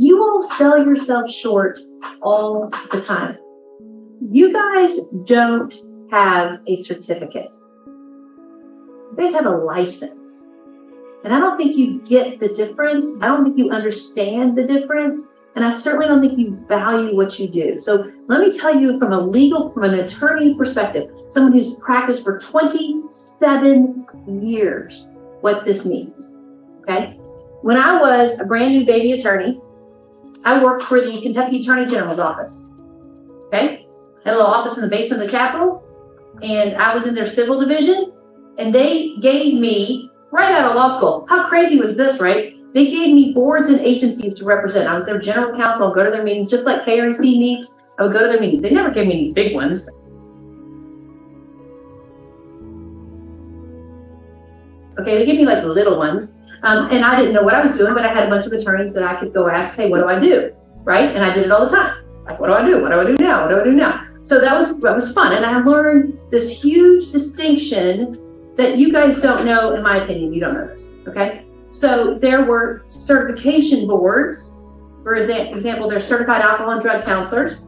You will sell yourself short all the time. You guys don't have a certificate. You guys have a license. And I don't think you get the difference. I don't think you understand the difference. And I certainly don't think you value what you do. So let me tell you from a legal, from an attorney perspective, someone who's practiced for 27 years, what this means. Okay. When I was a brand new baby attorney, I worked for the Kentucky Attorney General's office. Okay. Had a little office in the basement of the Capitol, and I was in their civil division, and they gave me right out of law school. How crazy was this, right? They gave me boards and agencies to represent. I was their general counsel. I'd go to their meetings, just like KRC meets. I would go to their meetings. They never gave me any big ones. Okay, they give me like little ones. Um, and I didn't know what I was doing, but I had a bunch of attorneys that I could go ask, hey, what do I do? Right? And I did it all the time. Like, what do I do? What do I do now? What do I do now? So that was that was fun. And I learned this huge distinction that you guys don't know, in my opinion, you don't know this. Okay. So there were certification boards. For example, there's certified alcohol and drug counselors.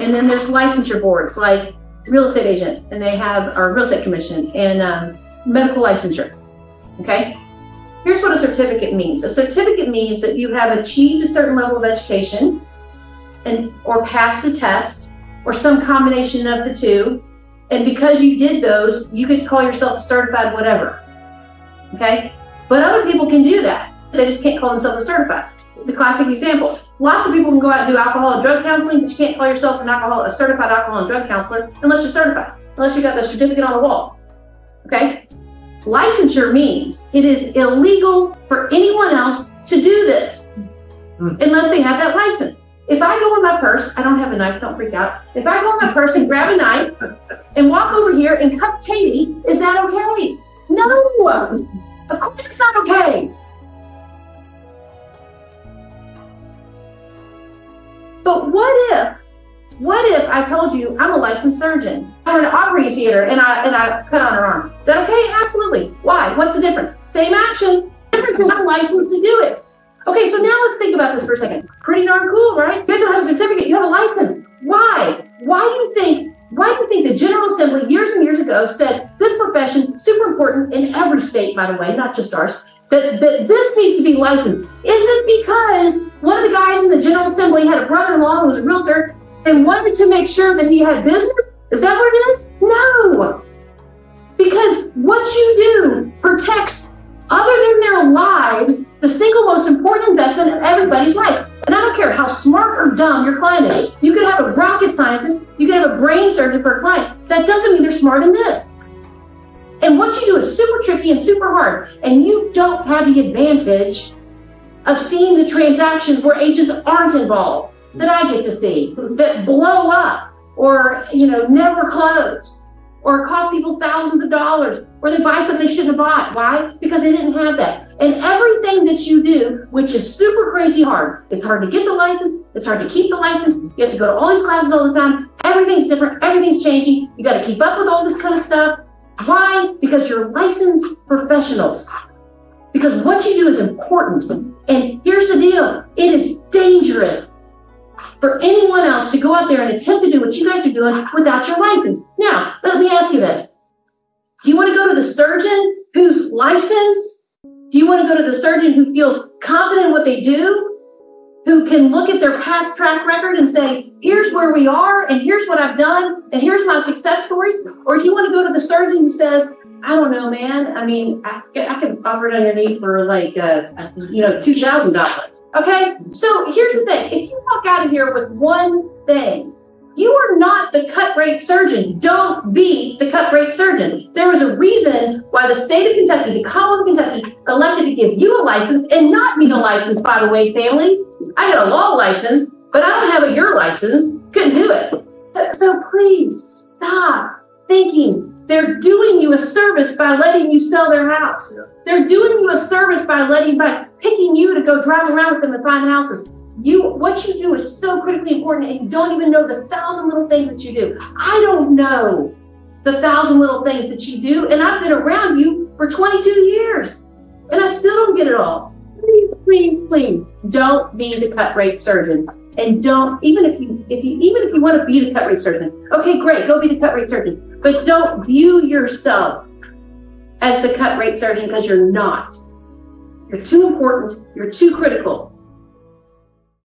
And then there's licensure boards like real estate agent, and they have our real estate commission and um, medical licensure. Okay. Here's what a certificate means. A certificate means that you have achieved a certain level of education and or passed the test or some combination of the two. And because you did those, you get to call yourself a certified whatever. Okay? But other people can do that. They just can't call themselves a certified. The classic example. Lots of people can go out and do alcohol and drug counseling, but you can't call yourself an alcohol, a certified alcohol and drug counselor unless you're certified, unless you got the certificate on the wall. Okay? Licensure means it is illegal for anyone else to do this mm. unless they have that license. If I go in my purse, I don't have a knife, don't freak out. If I go in my purse and grab a knife and walk over here and cut Katie, is that okay? No, of course it's not okay. But what if, what if I told you I'm a licensed surgeon? I'm in an operating theater and I and I cut on her arm. Is that okay? Absolutely. Why? What's the difference? Same action. The difference is I'm licensed to do it. Okay, so now let's think about this for a second. Pretty darn cool, right? You guys don't have a certificate, you have a license. Why? Why do you think why do you think the General Assembly years and years ago said this profession, super important in every state, by the way, not just ours, that, that this needs to be licensed? Is it because one of the guys in the General Assembly had a brother-in-law who was a realtor and wanted to make sure that he had business? Is that what it is? No. Because what you do protects other than their lives, the single most important investment in everybody's life. And I don't care how smart or dumb your client is. You could have a rocket scientist, you could have a brain surgeon for a client. That doesn't mean they're smart in this. And what you do is super tricky and super hard. And you don't have the advantage of seeing the transactions where agents aren't involved that I get to see, that blow up or, you know, never close or cost people thousands of dollars, or they buy something they shouldn't have bought. Why? Because they didn't have that. And everything that you do, which is super crazy hard, it's hard to get the license, it's hard to keep the license, you have to go to all these classes all the time. Everything's different, everything's changing. You got to keep up with all this kind of stuff. Why? Because you're licensed professionals. Because what you do is important. And here's the deal it is dangerous for anyone else to go out there and attempt to do what you guys are doing without your license. Now, let me ask you this. Do you want to go to the surgeon who's licensed? Do you want to go to the surgeon who feels confident in what they do? Who can look at their past track record and say, here's where we are, and here's what I've done, and here's my success stories? Or do you want to go to the surgeon who says, I don't know, man. I mean, I, I can offer it underneath for like, uh, you know, two thousand dollars. Okay. So here's the thing: if you walk out of here with one thing, you are not the cut rate surgeon. Don't be the cut rate surgeon. There was a reason why the state of Kentucky, the Commonwealth of Kentucky, elected to give you a license and not me a license. By the way, family, I got a law license, but I don't have a your license. Couldn't do it. So please stop thinking they're doing you a service by letting you sell their house. They're doing you a service by letting by picking you to go drive around with them and find houses. You what you do is so critically important, and you don't even know the thousand little things that you do. I don't know the thousand little things that you do, and I've been around you for 22 years, and I still don't get it all. Please please, don't be the cut rate surgeon. And don't even if you if you even if you want to be the cut rate surgeon, okay, great, go be the cut rate surgeon. But don't view yourself as the cut rate surgeon because you're not. You're too important, you're too critical.